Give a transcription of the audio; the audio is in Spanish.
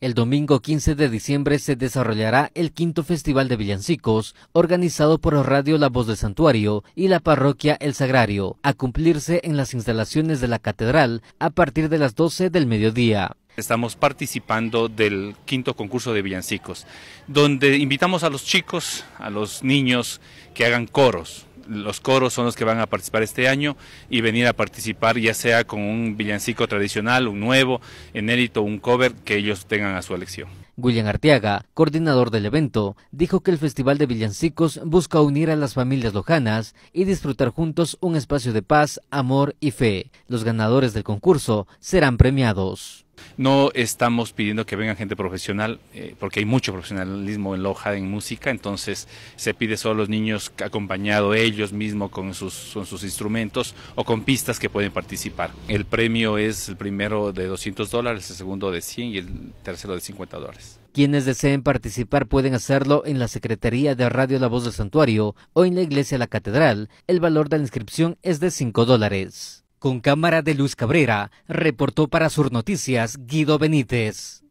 El domingo 15 de diciembre se desarrollará el quinto Festival de Villancicos, organizado por Radio La Voz del Santuario y la parroquia El Sagrario, a cumplirse en las instalaciones de la catedral a partir de las 12 del mediodía. Estamos participando del quinto concurso de villancicos, donde invitamos a los chicos, a los niños que hagan coros, los coros son los que van a participar este año y venir a participar ya sea con un villancico tradicional, un nuevo, inédito, un cover que ellos tengan a su elección. William Arteaga, coordinador del evento, dijo que el Festival de Villancicos busca unir a las familias lojanas y disfrutar juntos un espacio de paz, amor y fe. Los ganadores del concurso serán premiados. No estamos pidiendo que venga gente profesional, eh, porque hay mucho profesionalismo en Loja en música, entonces se pide solo a los niños acompañados ellos mismos con sus, con sus instrumentos o con pistas que pueden participar. El premio es el primero de 200 dólares, el segundo de 100 y el tercero de 50 dólares. Quienes deseen participar pueden hacerlo en la Secretaría de Radio La Voz del Santuario o en la Iglesia La Catedral. El valor de la inscripción es de 5 dólares. Con cámara de Luz Cabrera, reportó para Sur Noticias Guido Benítez.